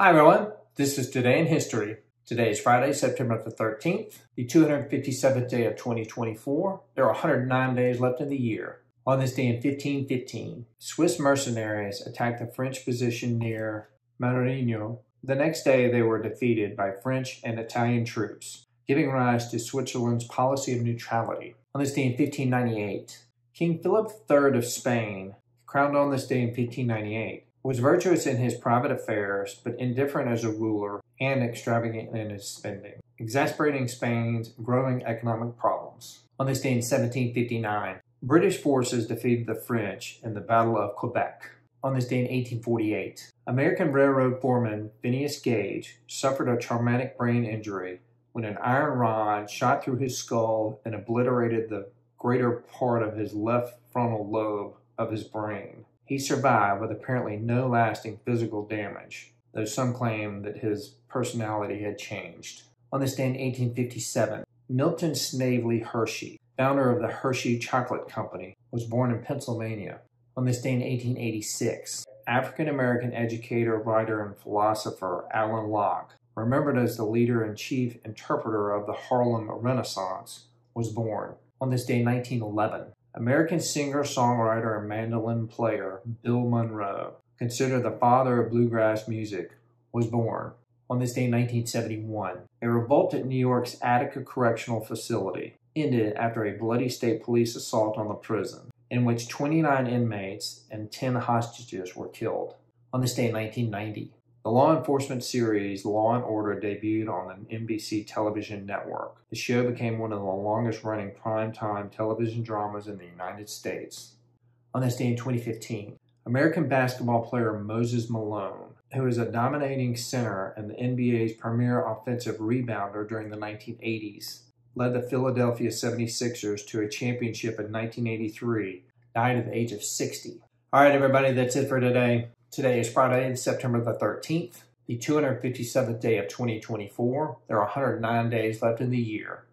Hi everyone, this is Today in History. Today is Friday, September the 13th, the 257th day of 2024. There are 109 days left in the year. On this day in 1515, Swiss mercenaries attacked the French position near Marigno. The next day they were defeated by French and Italian troops, giving rise to Switzerland's policy of neutrality. On this day in 1598, King Philip III of Spain, crowned on this day in 1598, was virtuous in his private affairs, but indifferent as a ruler and extravagant in his spending, exasperating Spain's growing economic problems. On this day in 1759, British forces defeated the French in the Battle of Quebec. On this day in 1848, American railroad foreman Phineas Gage suffered a traumatic brain injury when an iron rod shot through his skull and obliterated the greater part of his left frontal lobe of his brain. He survived with apparently no lasting physical damage, though some claim that his personality had changed. On this day in 1857, Milton Snavely Hershey, founder of the Hershey Chocolate Company, was born in Pennsylvania. On this day in 1886, African American educator, writer, and philosopher Alain Locke, remembered as the leader and chief interpreter of the Harlem Renaissance, was born. On this day in 1911, American singer, songwriter, and mandolin player Bill Monroe, considered the father of bluegrass music, was born. On this day in 1971, a revolt at New York's Attica Correctional Facility ended after a bloody state police assault on the prison, in which 29 inmates and 10 hostages were killed. On this day in 1990, the law enforcement series Law and Order debuted on the NBC television network. The show became one of the longest running primetime television dramas in the United States. On this day in 2015, American basketball player Moses Malone, who is a dominating center and the NBA's premier offensive rebounder during the 1980s, led the Philadelphia 76ers to a championship in 1983, died at the age of 60. All right, everybody, that's it for today. Today is Friday, September the 13th, the 257th day of 2024. There are 109 days left in the year.